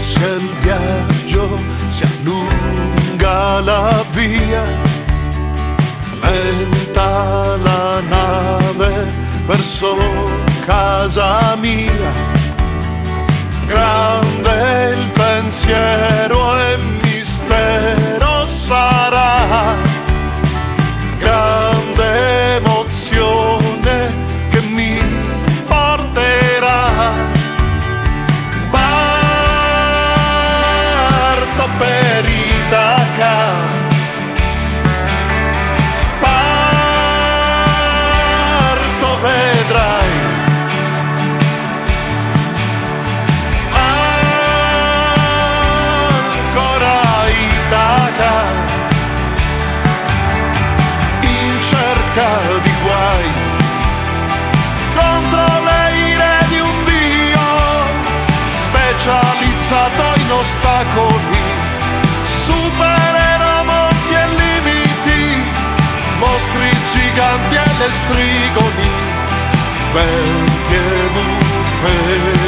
se il viaggio, si allunga la via, lenta la nave verso casa mia, grande il pensiero. Specializzato in ostacoli, supererò monti e limiti, mostri giganti e le strigoni, venti e bufere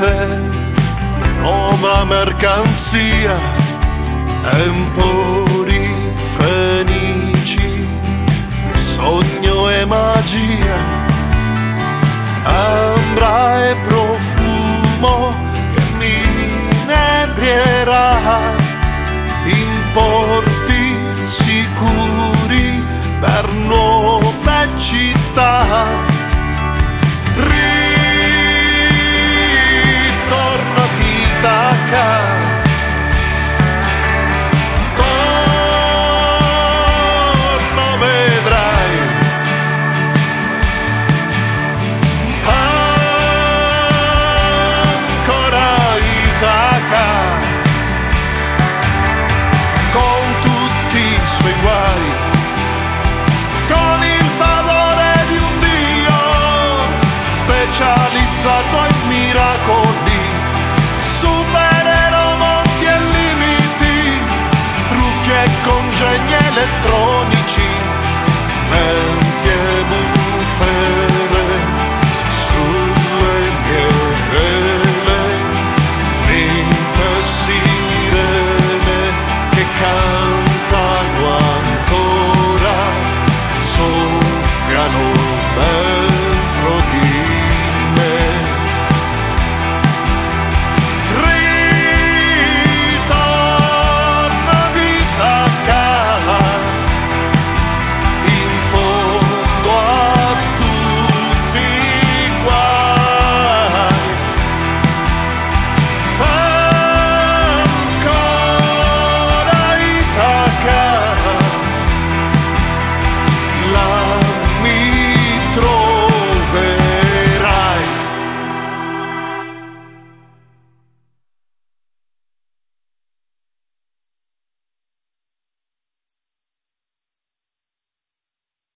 d'estate, nuova mercanzia, empori fenici, sogno e magia, ambra e profumo che mi inebrierà in porti sicuri per nuove città. In